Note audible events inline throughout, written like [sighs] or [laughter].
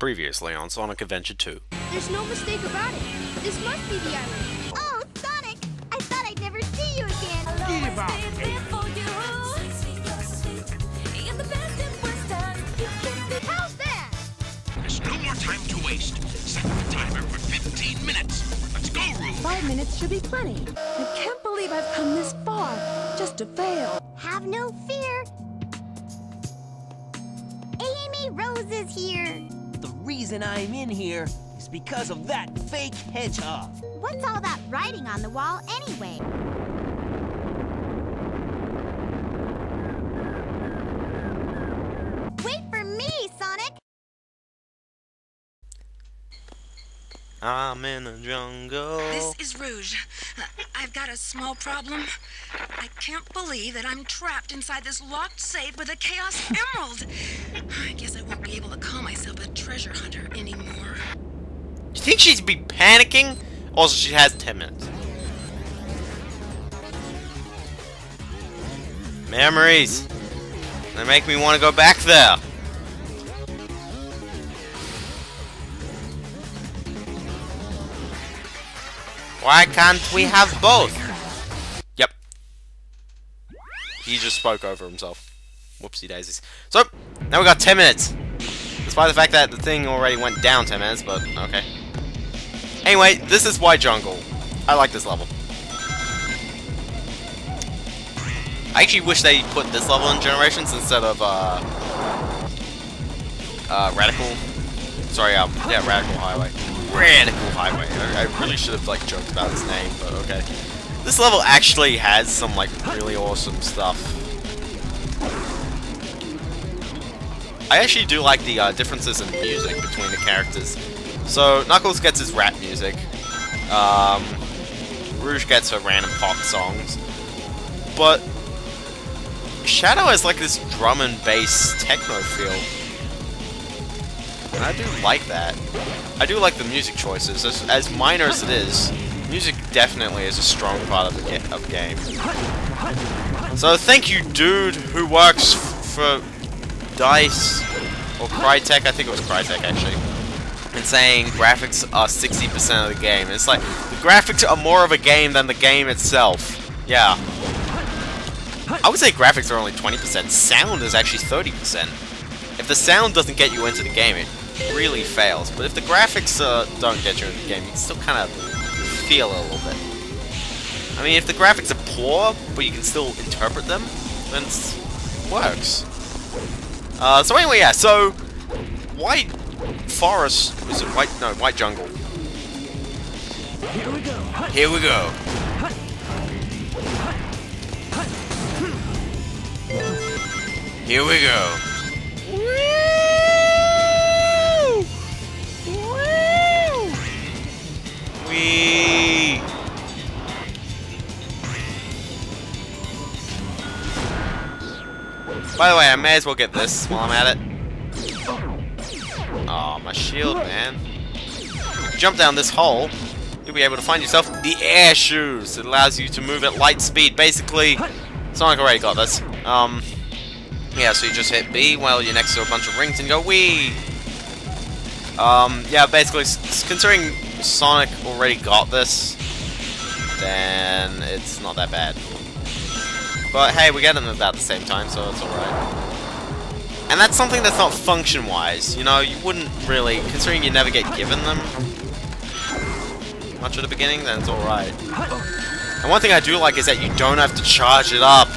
Previously on Sonic Adventure 2. There's no mistake about it. This must be the island. Oh, Sonic! I thought I'd never see you again. How's that? There's no more time to waste. Set the timer for 15 minutes. Let's go, Rouge. Five minutes should be plenty. I can't believe I've come this far just to fail. Have no fear. Amy Rose is here. Reason I'm in here is because of that fake hedgehog. What's all that writing on the wall anyway? Wait for me, Sonic! I'm in the jungle. This is Rouge. I've got a small problem. I can't believe that I'm trapped inside this locked safe with a Chaos Emerald. I guess I won't be able to call myself a treasure hunter anymore. Do you think she'd be panicking? Also, she has 10 minutes. Memories. They make me want to go back there. Why can't we have both? Yep. He just spoke over himself. Whoopsie daisies. So, now we got 10 minutes. Despite the fact that the thing already went down 10 minutes, but okay. Anyway, this is White Jungle. I like this level. I actually wish they put this level in Generations instead of, uh... Uh, Radical. Sorry, um, yeah, Radical Highway. Radical Highway. I, I really should have, like, joked about his name, but okay. This level actually has some, like, really awesome stuff. I actually do like the uh, differences in music between the characters. So, Knuckles gets his rap music. Um, Rouge gets her random pop songs. But Shadow has like this drum and bass techno feel. And I do like that. I do like the music choices. As, as minor as it is, music definitely is a strong part of the ga of game. So thank you, dude, who works for DICE, or Crytek, I think it was Crytek actually, and saying graphics are 60% of the game. It's like, the graphics are more of a game than the game itself. Yeah. I would say graphics are only 20%, sound is actually 30%. If the sound doesn't get you into the game, it really fails. But if the graphics uh, don't get you in the game, you can still kind of feel a little bit. I mean, if the graphics are poor, but you can still interpret them, then it works. Uh, so anyway, yeah, so White Forest was it White no White Jungle. Here we go. Here we go. Here we go. By the way, I may as well get this while I'm at it. Oh, my shield, man. Jump down this hole, you'll be able to find yourself the air shoes. It allows you to move at light speed. Basically, Sonic already got this. Um, yeah, so you just hit B while you're next to a bunch of rings and go wee. Um, yeah, basically, considering Sonic already got this, then it's not that bad. But hey, we get them about the same time, so it's alright. And that's something that's not function-wise. You know, you wouldn't really, considering you never get given them much at the beginning, then it's alright. And one thing I do like is that you don't have to charge it up.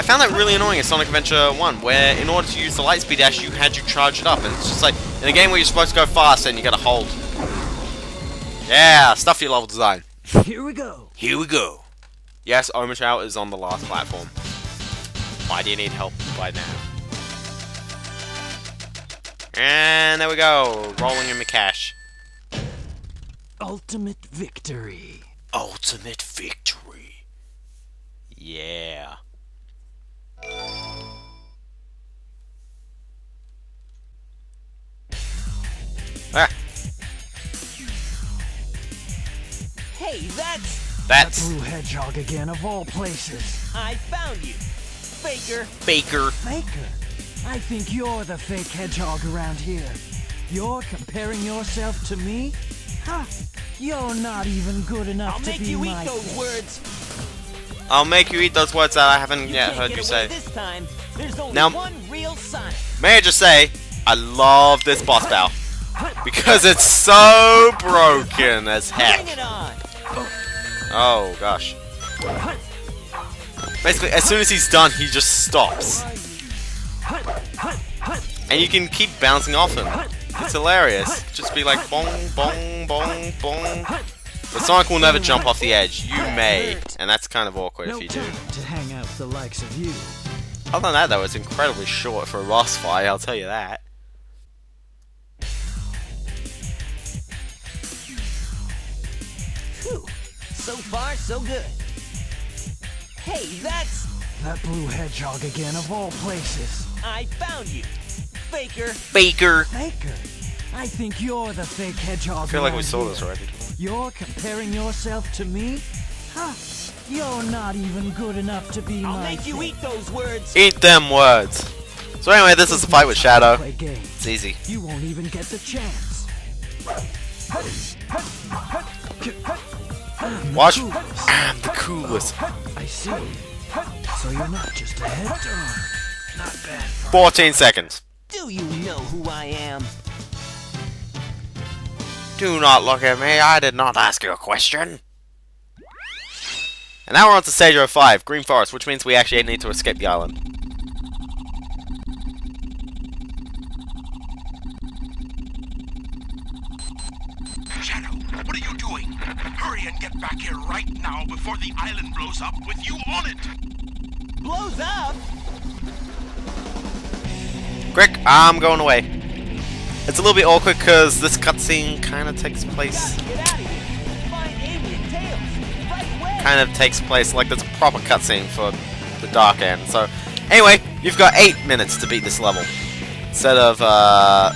I found that really annoying in Sonic Adventure 1, where in order to use the Lightspeed Dash, you had to charge it up. And it's just like, in a game where you're supposed to go fast and you gotta hold. Yeah, stuff your level design. Here we go. Here we go. Yes, Omochao is on the last platform. Why do you need help by now? And there we go, rolling in the cash. Ultimate victory. Ultimate victory. Yeah. Ah, Hey, that's... that's Blue hedgehog again, of all places. I found you. Faker. Faker. Faker. I think you're the fake hedgehog around here. You're comparing yourself to me? Ha! You're not even good enough I'll to make be you eat those words. I'll make you eat those words that I haven't You yet heard you say. this time. There's only Now- one real Sonic. May I just say, I love this boss battle. Because it's so broken as heck. Oh gosh. Basically, as soon as he's done, he just stops. And you can keep bouncing off him. It's hilarious. Just be like bong, bong, bong, bong. But Sonic will never jump off the edge. You may. And that's kind of awkward No if you do. to hang out with the likes of you. Other than that, though, it's incredibly short for a boss fight, I'll tell you that. Phew. So far, so good. Hey, that's... That blue hedgehog again, of all places. I found you. Faker. Baker! Faker, I think you're the fake hedgehog. I feel like we saw this already. You're comparing yourself to me? Ha! You're not even good enough to be I'll my make you fake. eat those words. Eat them words! So anyway, this is a fight with Shadow. Play games. It's easy. You won't even get the chance. Watch. I'm the coolest. I see. So you're not just a head. Not bad. 14 seconds. Do you know who I am? Do not look at me, I did not ask you a question. And now we're on to stage 05, Green Forest, which means we actually need to escape the island. Shadow, what are you doing? Hurry and get back here right now before the island blows up with you on it. Blows up? Quick, I'm going away. It's a little bit awkward because this cutscene kind of takes place, kind of takes place like there's a proper cutscene for the dark end. So, anyway, you've got eight minutes to beat this level instead of uh,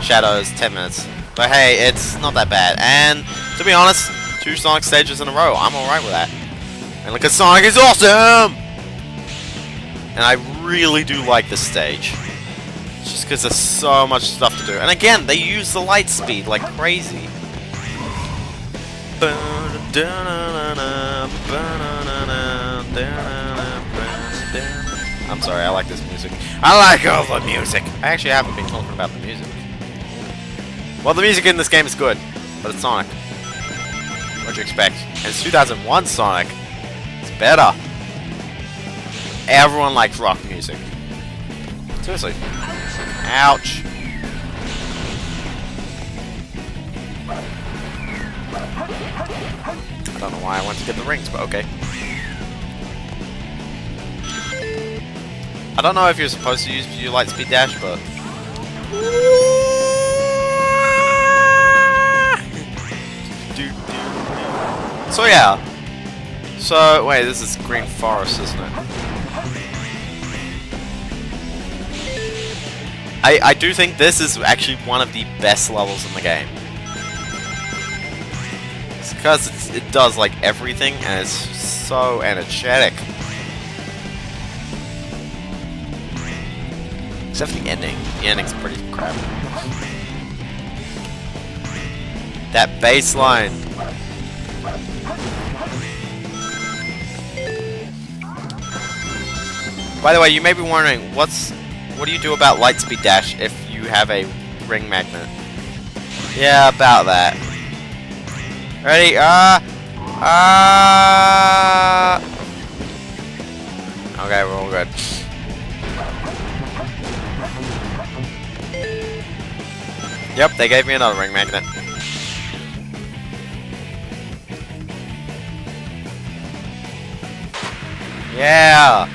Shadow's ten minutes. But hey, it's not that bad. And to be honest, two Sonic stages in a row, I'm alright with that. And look at Sonic, is awesome! And I really do like this stage. Just because there's so much stuff to do. And again, they use the light speed like crazy. I'm sorry, I like this music. I like all the music! I actually haven't been talking about the music. Well, the music in this game is good, but it's Sonic. What'd you expect? And it's 2001 Sonic. It's better. Everyone likes rock music. Seriously. Ouch. I don't know why I went to get the rings, but okay. I don't know if you're supposed to use your light speed dash, but So yeah. So wait, this is Green Forest, isn't it? I I do think this is actually one of the best levels in the game. It's because it does like everything and it's so energetic. Except the ending. The ending's pretty crap. That bass line. By the way, you may be wondering, what's what do you do about Lightspeed Dash if you have a ring magnet? Yeah, about that. Ready? Uh uh Okay, we're all good. Yep, they gave me another ring magnet. Yeah!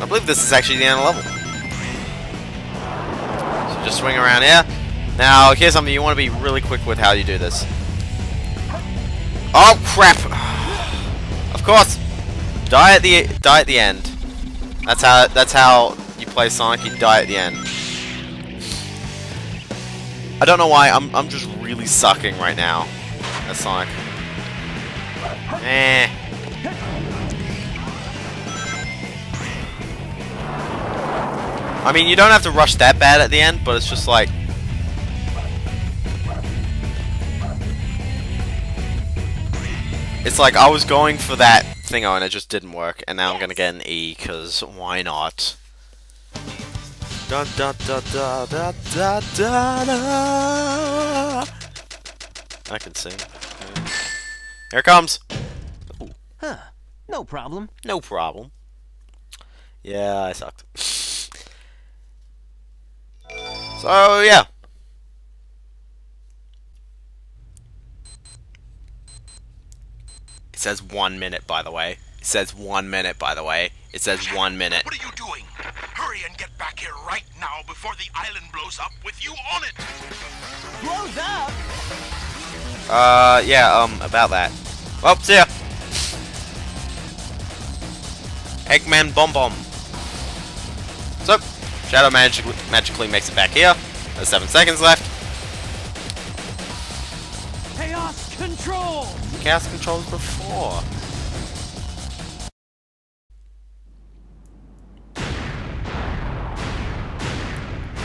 I believe this is actually the end of the level. So just swing around here. Now, here's something you want to be really quick with how you do this. Oh crap! [sighs] Of course, die at the die at the end. That's how that's how you play Sonic. You die at the end. I don't know why. I'm I'm just really sucking right now at Sonic. Eh. I mean, you don't have to rush that bad at the end, but it's just like... It's like I was going for that thing and it just didn't work, and now I'm gonna get an E, because why not? Da da da da da da da da I can sing. Yeah. Here it comes! Huh. No problem. No problem. Yeah, I sucked. So, yeah. It says one minute, by the way. It says one minute, by the way. It says one minute. What are you doing? Hurry and get back here right now before the island blows up with you on it. Blows up? Uh, yeah, um, about that. Well, see ya. Eggman Bomb Bomb. So, Shadow magic magically makes it back here. There's seven seconds left. Chaos control! Chaos controls before.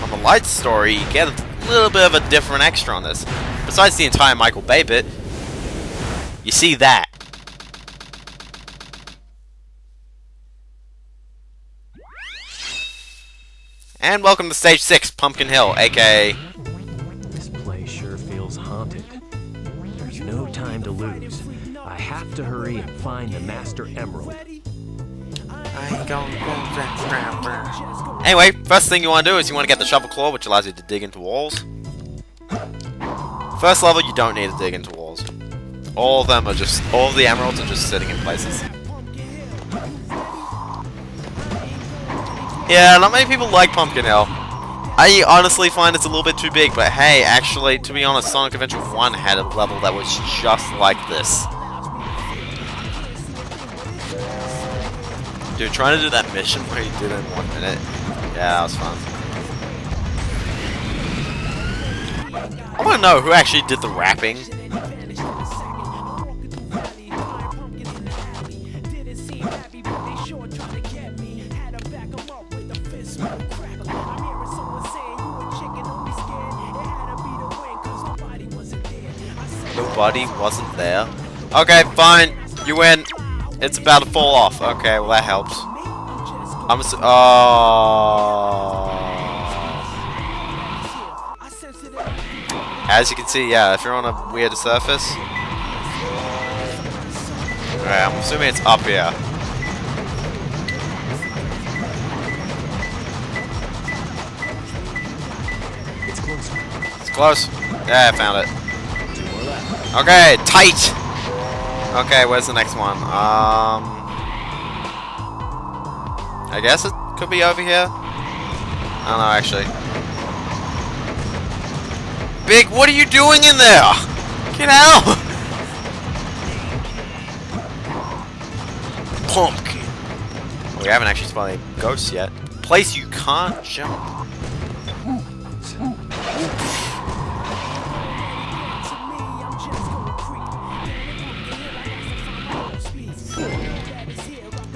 On the light story, you get a little bit of a different extra on this. Besides the entire Michael Bay bit, you see that. And welcome to Stage 6, Pumpkin Hill, aka... This place sure feels haunted. There's no time to lose. I have to hurry and find the Master Emerald. Anyway, first thing you want to do is you want to get the shovel claw, which allows you to dig into walls. First level, you don't need to dig into walls. All of them are just, all the emeralds are just sitting in places. Yeah, not many people like Pumpkin Hill. I honestly find it's a little bit too big, but hey, actually, to be honest, Sonic Adventure 1 had a level that was just like this. Dude, trying to do that mission where you did it in one minute. Yeah, that was fun. I want to know who actually did the rapping. Nobody wasn't there. Okay, fine. You win. It's about to fall off. Okay, well that helps. I'm Oh. As you can see, yeah, if you're on a weird surface. Alright, I'm assuming it's up here. It's close. Yeah, I found it. Okay, tight! Okay, where's the next one? Um... I guess it could be over here? I don't know, actually. Big, what are you doing in there? Get out! Pumpkin. We haven't actually spotted any ghosts yet. Place you can't jump.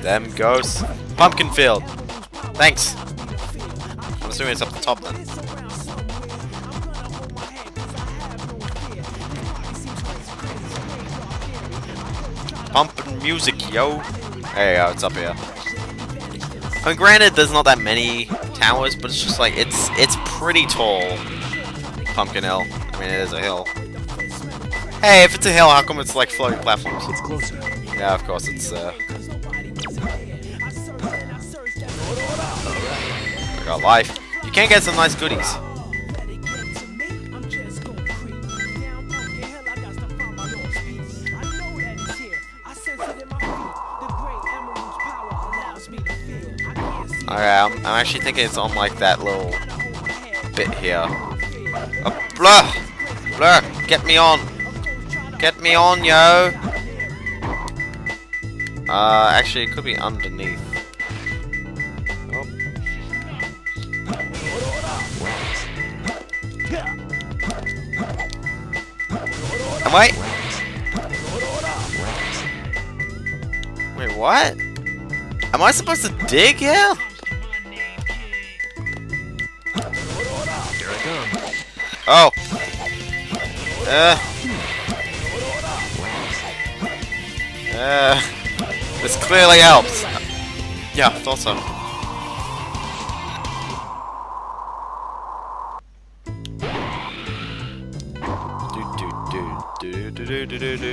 Them ghosts. Pumpkin field. Thanks. I'm assuming it's up the top then. Pumping music, yo. There you go, it's up here. I mean, granted, there's not that many towers, but it's just like, it's it's pretty tall. Pumpkin Hill. I mean, it is a hill. Hey, if it's a hill, how come it's like floating platforms? It's closer. Yeah, of course, it's, uh... I got life. You can get some nice goodies. Alright, I'm, I'm actually thinking it's on like that little bit here. Blur! Blur! Get me on! Get me on, yo! Uh, actually, it could be underneath. way. Wait, what? Am I supposed to dig here? Oh. Uh. Uh. This clearly helps. Yeah, it's also. Do do do do.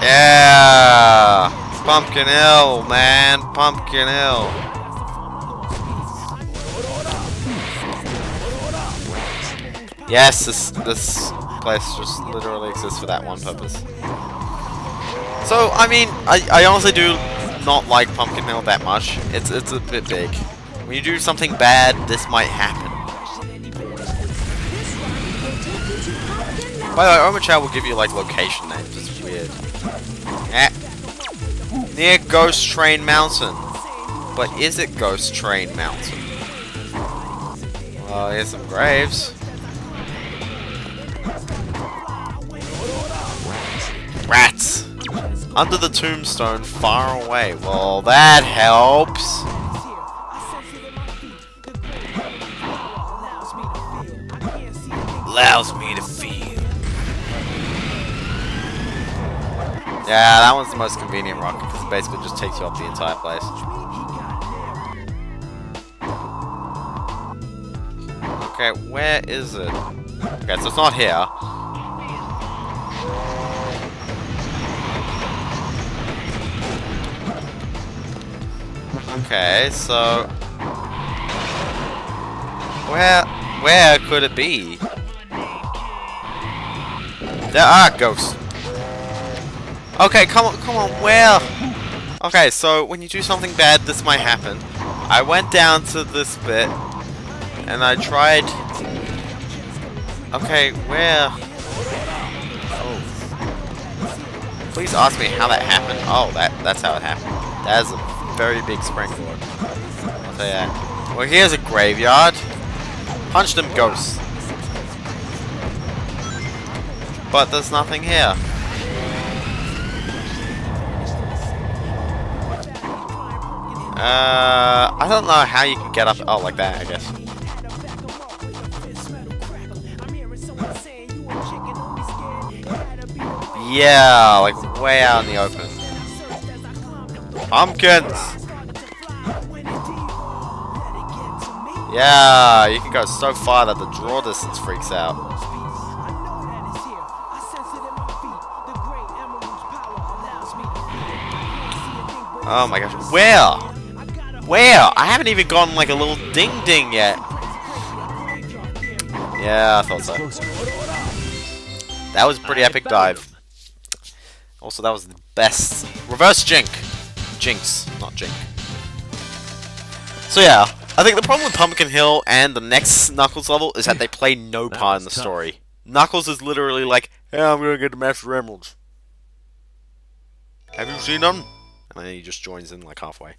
Yeah! Pumpkin Hill, man! Pumpkin Hill! Yes, this this place just literally exists for that one purpose. So, I mean, I, I honestly do not like Pumpkin Hill that much. It's it's a bit big. When you do something bad, this might happen. By the way, Omochao will give you like location names. It's weird. Eh. Near Ghost Train Mountain. But is it Ghost Train Mountain? Well, here's some graves. Rats! Under the tombstone, far away. Well, that helps. Yeah, that one's the most convenient rock because it basically just takes you up the entire place. Okay, where is it? Okay, so it's not here. Okay, so where where could it be? There are ghosts. Okay, come on, come on, where? Okay, so when you do something bad, this might happen. I went down to this bit, and I tried... Okay, where? Oh. Please ask me how that happened. Oh, that that's how it happened. That is a very big springboard. I'll tell you that. Well, here's a graveyard. Punch them ghosts. But there's nothing here. Uh, I don't know how you can get up. Oh, like that, I guess. Yeah, like way out in the open. Pumpkins! Yeah, you can go so far that the draw distance freaks out. Oh my gosh, where? Where? I haven't even gone like a little ding ding yet. Yeah, I thought so. That was a pretty epic dive. Also, that was the best. Reverse Jink. Jinx, not Jink. So yeah, I think the problem with Pumpkin Hill and the next Knuckles level is that they play no That part in the tough. story. Knuckles is literally like, hey, I'm gonna get the Master Emeralds. Have you seen them? And then he just joins in like halfway.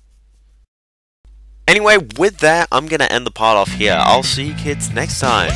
Anyway, with that, I'm gonna end the part off here. I'll see you kids next time.